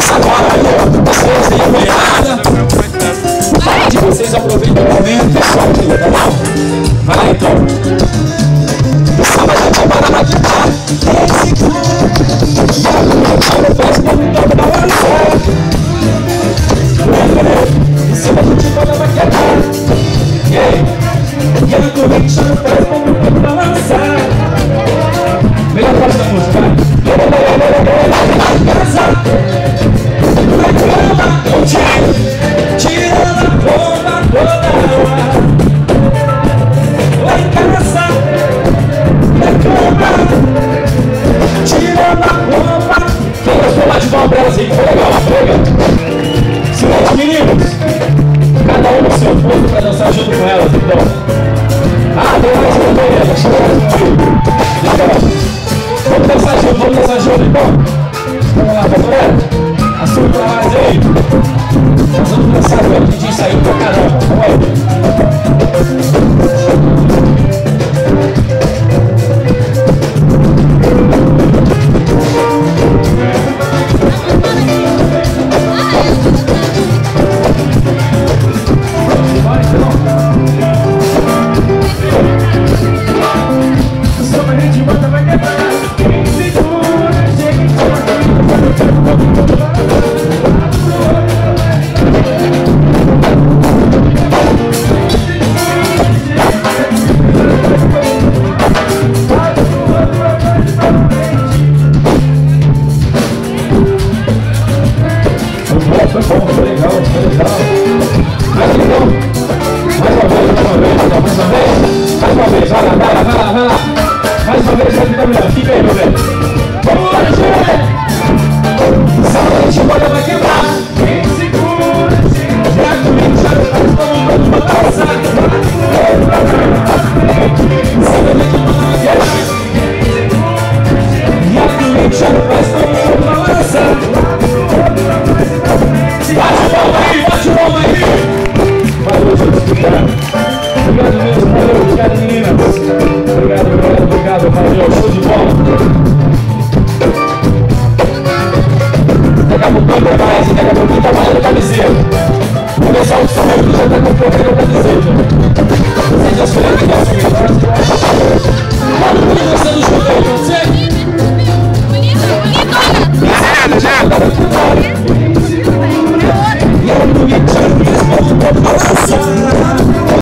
Essa agora levanta vocês e eu de vocês aproveitem o momento e solte o final. Vai lá então. O samba já te para na guitarra. Esse cara. o time faz movimento na hora certa. O samba já te para na guitarra. Yeah. Yeah, connection faz movimento. message de mort.